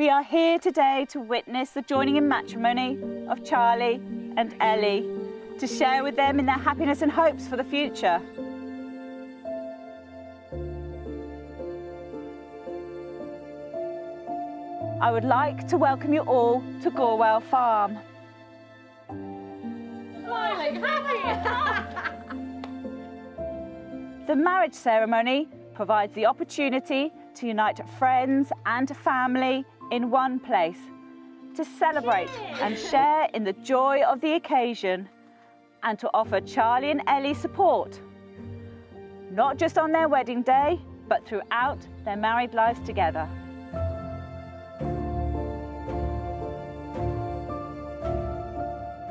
We are here today to witness the joining in matrimony of Charlie and Ellie, to share with them in their happiness and hopes for the future. I would like to welcome you all to Gorwell Farm. Smiling, happy. The marriage ceremony provides the opportunity to unite friends and family in one place, to celebrate and share in the joy of the occasion, and to offer Charlie and Ellie support, not just on their wedding day, but throughout their married lives together.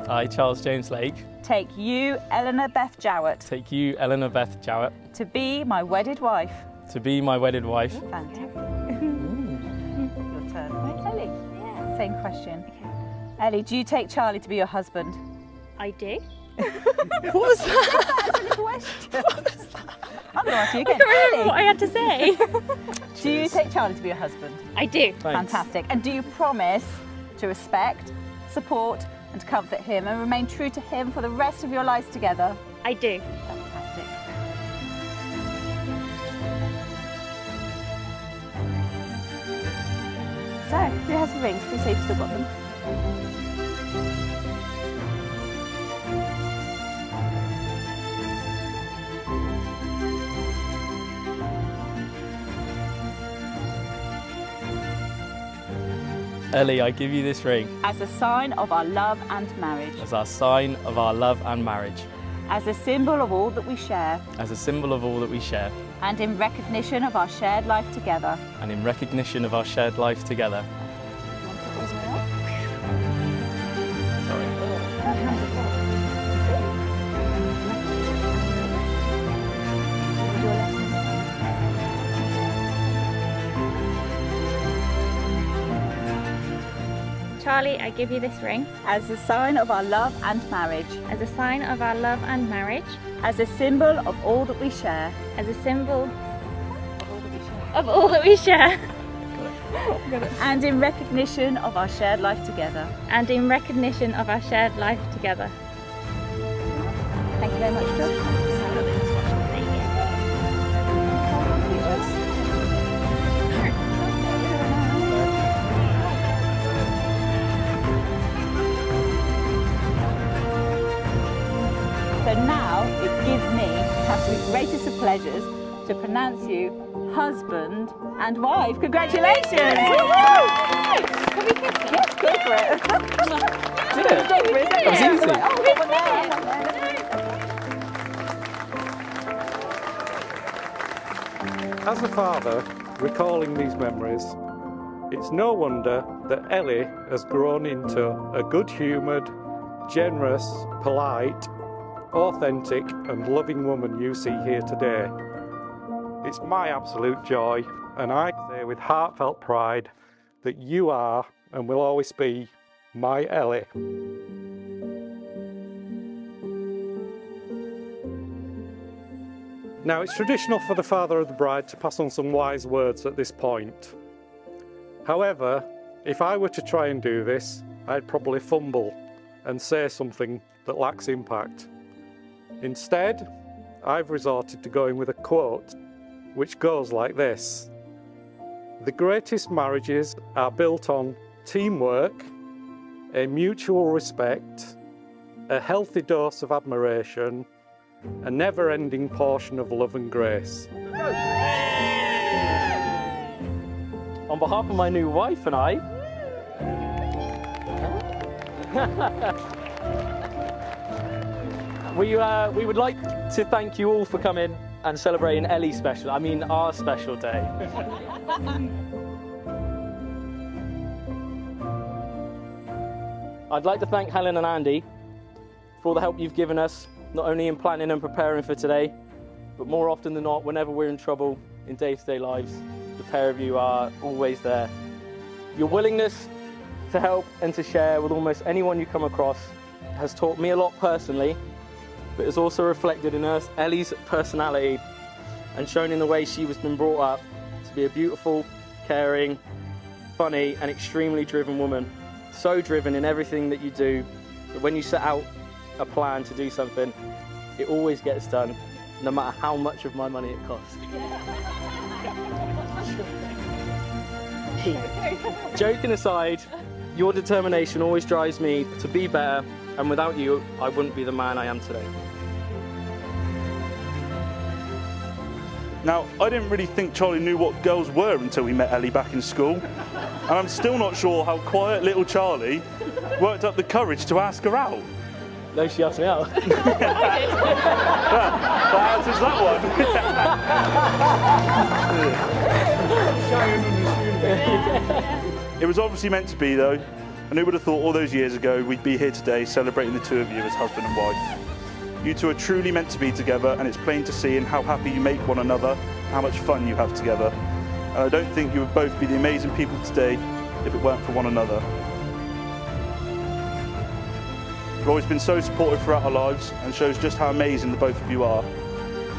I, Charles James Lake, Take you, Eleanor Beth Jowett, take you, Eleanor Beth Jowett, to be my wedded wife. to be my wedded wife. Fantastic. Your turn. Ellie, same question. Ellie, do you take Charlie to be your husband? I do. What was that? question. I'm going to ask you I again. can't remember Ellie, what I had to say. do you take Charlie to be your husband? I do. Thanks. Fantastic. And do you promise to respect, support, and comfort him and remain true to him for the rest of your lives together? I do. Fantastic. So, who has the rings? Please say you've still got them. Ellie, I give you this ring As a sign of our love and marriage, as our sign of our love and marriage, as a symbol of all that we share, as a symbol of all that we share, and in recognition of our shared life together. and in recognition of our shared life together. Charlie, I give you this ring As a sign of our love and marriage, as a sign of our love and marriage, as a symbol of all that we share, as a symbol of all that we share, and in recognition of our shared life together. and in recognition of our shared life together. Thank you very much, Josh. To pronounce you husband and wife. Congratulations! Can we kiss? Yes, go for it. Did it? Go it. That was easy. Oh, we've got one there, one there. As a father, recalling these memories, it's no wonder that Ellie has grown into a good humoured, generous, polite, authentic, and loving woman you see here today. It's my absolute joy, and I say with heartfelt pride that you are and will always be my Ellie. Now, it's traditional for the father of the bride to pass on some wise words at this point. However, if I were to try and do this, I'd probably fumble and say something that lacks impact. Instead, I've resorted to going with a quote which goes like this The greatest marriages are built on teamwork, a mutual respect, a healthy dose of admiration, a never ending portion of love and grace. On behalf of my new wife and I, we, uh, we would like to thank you all for coming and celebrating Ellie's special, I mean our special day. I'd like to thank Helen and Andy for all the help you've given us, not only in planning and preparing for today, but more often than not, whenever we're in trouble in day to day lives, the pair of you are always there. Your willingness to help and to share with almost anyone you come across has taught me a lot personally, but is also reflected in Ellie's personality and shown in the way she was been brought up to be a beautiful, caring, funny, and extremely driven woman. So driven in everything that you do that when you set out a plan to do something, it always gets done, no matter how much of my money it costs. Joking aside, your determination always drives me to be better, and without you, I wouldn't be the man I am today. Now, I didn't really think Charlie knew what girls were until we met Ellie back in school. And I'm still not sure how quiet little Charlie worked up the courage to ask her out. No, she asked me out. That answers that one. it was obviously meant to be, though. And who would have thought all those years ago we'd be here today celebrating the two of you as husband and wife? You two are truly meant to be together, and it's plain to see in how happy you make one another, how much fun you have together. And I don't think you would both be the amazing people today if it weren't for one another. You've always been so supportive throughout our lives and shows just how amazing the both of you are.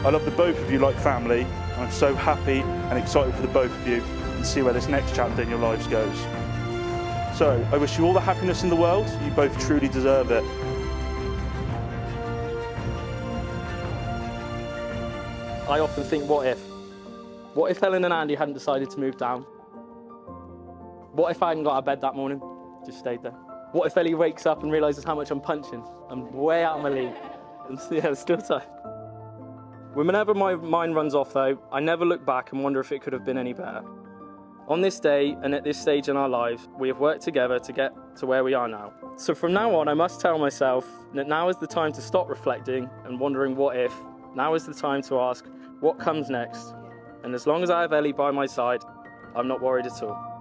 I love the both of you like family, and I'm so happy and excited for the both of you and see where this next chapter in your lives goes. So, I wish you all the happiness in the world. You both truly deserve it. I often think, what if? What if Helen and Andy hadn't decided to move down? What if I hadn't got out of bed that morning? Just stayed there. What if Ellie wakes up and realises how much I'm punching? I'm way out of my league. And yeah, it's still time. Whenever my mind runs off, though, I never look back and wonder if it could have been any better. On this day and at this stage in our lives, we have worked together to get to where we are now. So from now on, I must tell myself that now is the time to stop reflecting and wondering what if. Now is the time to ask what comes next. And as long as I have Ellie by my side, I'm not worried at all.